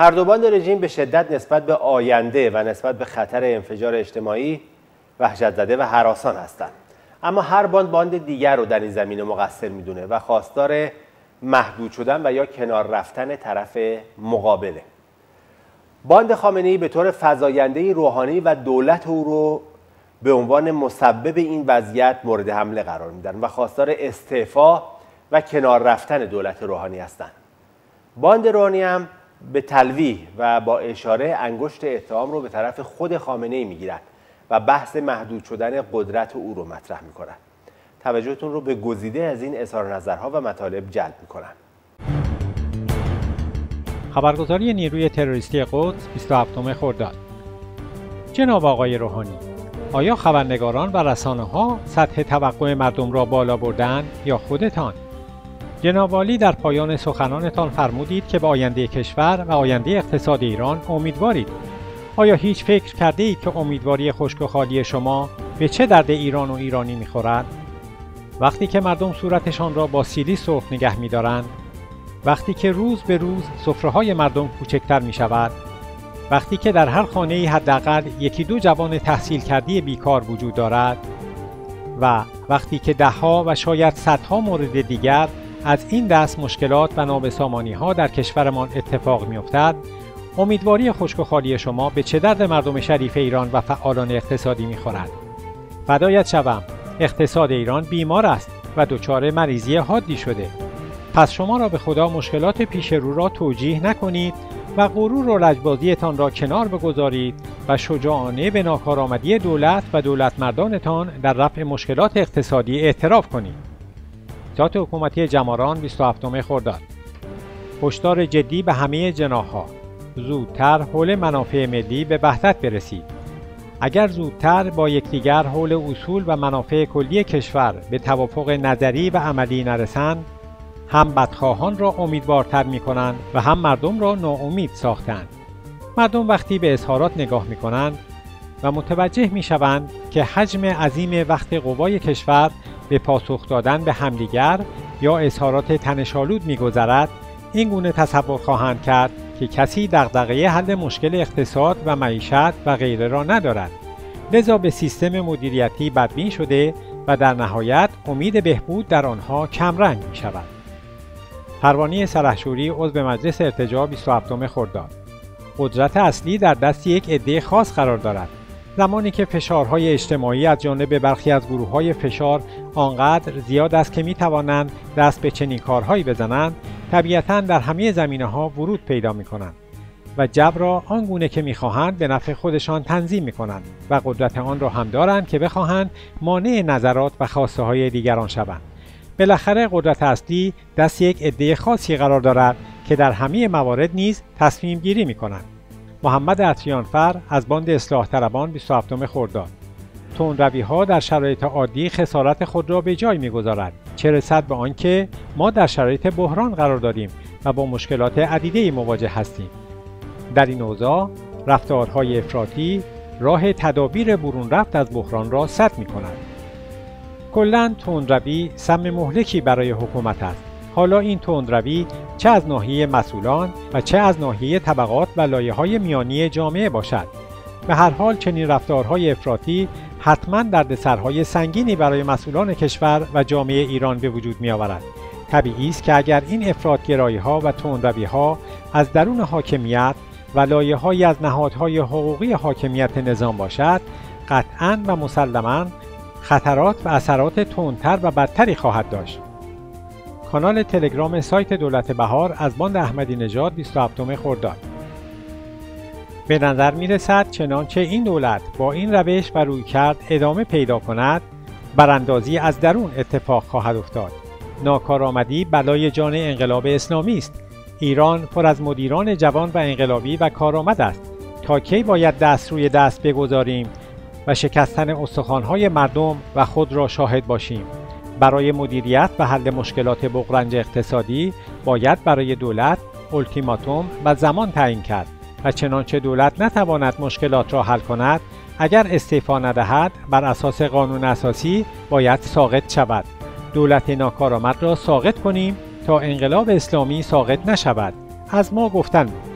هر دو باند رژیم به شدت نسبت به آینده و نسبت به خطر انفجار اجتماعی وحشت زده و هراسان هستند اما هر باند باند دیگر رو در این زمینه مقصر می‌دونه و خواستار محدود شدن و یا کنار رفتن طرف مقابله باند خامنه ای به طور فزاینده روحانی و دولت او رو به عنوان مسبب این وضعیت مورد حمله قرار میدن و خواستار استعفا و کنار رفتن دولت روحانی هستند. باند روحانی هم به تلویح و با اشاره انگشت اتهام رو به طرف خود خامنه ای می‌گیرند و بحث محدود شدن قدرت او رو مطرح می‌کنند. توجهتون رو به گزیده از این اظهار نظرها و مطالب جلب می‌کنن. خبرگزاری نیروی تروریستی قدس 27 خرداد جناب آقای روحانی آیا خبرنگاران و رسانه ها سطح توقع مردم را بالا بردن یا خودتان؟ جناب در پایان سخنانتان فرمودید که به آینده کشور و آینده اقتصاد ایران امیدوارید. آیا هیچ فکر کرده اید که امیدواری خشک و خالی شما به چه درد ایران و ایرانی می‌خورد؟ وقتی که مردم صورتشان را با سیلی سرخ نگه میدارند وقتی که روز به روز سفره مردم کوچکتر می شود وقتی که در هر خانه حداقل یکی دو جوان تحصیل کردی بیکار وجود دارد و وقتی که دهها و شاید صدها مورد دیگر از این دست مشکلات و نابسامانی ها در کشورمان اتفاق میافتد. امیدواری خشک و خالی شما به چه درد مردم شریف ایران و فعالان اقتصادی می‌خورد؟ فدایت شوم اقتصاد ایران بیمار است و دچار مریضی حادی شده. پس شما را به خدا مشکلات پیش رو را توجیه نکنید و غرور و لجبازیتان را کنار بگذارید و شجاعانه به ناکارآمدی دولت و دولت مردانتان در رفع مشکلات اقتصادی اعتراف کنید. ذات حکومتی جماران 27 خرداد. هشدار جدی به همه جناحها. زودتر حول منافع ملی به وحدت برسید. اگر زودتر با یکدیگر حول اصول و منافع کلی کشور به توافق نظری و عملی نرسند هم بدخواهان را امیدوارتر می کنند و هم مردم را ناامید ساختند. مردم وقتی به اظهارات نگاه می کنند و متوجه می شوند که حجم عظیم وقت قوای کشور به پاسخ دادن به همدیگر یا اظهارات تنشالود میگذرد این گونه تصور خواهند کرد که کسی دغدغه حل مشکل اقتصاد و معیشت و غیره را ندارد. لذا به سیستم مدیریتی بدبین شده و در نهایت امید بهبود در آنها کمرنگ می شود. پروانی سرحشوری عضو مجلس ارتجاع 27 خرداد. قدرت اصلی در دست یک عده خاص قرار دارد. زمانی که فشارهای اجتماعی از جانب برخی از گروه های فشار آنقدر زیاد است که می توانند دست به چنین کارهایی بزنند طبیعتا در همه زمینه ها ورود پیدا می کنند و جبر را آنگونه که می‌خواهند به نفع خودشان تنظیم می کنند و قدرت آن را هم دارند که بخواهند مانع نظرات و خواسته های دیگران شوند بالاخره قدرت اصلی دست یک عده خاصی قرار دارد که در همه موارد نیز تصمیم گیری می کنند. محمد عطیانفر از باند اصلاح طلبان 27 خرداد. تندروی ها در شرایط عادی خسارت خود را به جای می‌گذارد چه رسد به آنکه ما در شرایط بحران قرار داریم و با مشکلات عدیده مواجه هستیم. در این اوضاع رفتارهای افراطی راه تدابیر برون رفت از بحران را سد می کند کلا تندروی سم مهلکی برای حکومت است. حالا این تندروی چه از ناحیه مسئولان و چه از ناحیه طبقات و لایه های میانی جامعه باشد به هر حال چنین رفتارهای افراطی حتما دردسرهای سنگینی برای مسئولان کشور و جامعه ایران به وجود می آورد. طبیعی است که اگر این افراطگرایی ها و تندروی ها از درون حاکمیت و لایه های از نهادهای حقوقی حاکمیت نظام باشد قطعا و مسلما خطرات و اثرات تندتر و بدتری خواهد داشت. کانال تلگرام سایت دولت بهار از باند احمدی نژاد 27 خرداد. به نظر می رسد چنانچه این دولت با این روش و روی کرد ادامه پیدا کند براندازی از درون اتفاق خواهد افتاد. ناکارآمدی بلای جان انقلاب اسلامی است. ایران پر از مدیران جوان و انقلابی و کارآمد است. تا کی باید دست روی دست بگذاریم و شکستن استخوانهای مردم و خود را شاهد باشیم؟ برای مدیریت و حل مشکلات بغرنج اقتصادی باید برای دولت التیماتوم و زمان تعیین کرد و چنانچه دولت نتواند مشکلات را حل کند اگر استعفا ندهد بر اساس قانون اساسی باید ساقط شود. دولت ناکارآمد را ساقط کنیم تا انقلاب اسلامی ساقط نشود. از ما گفتن بود.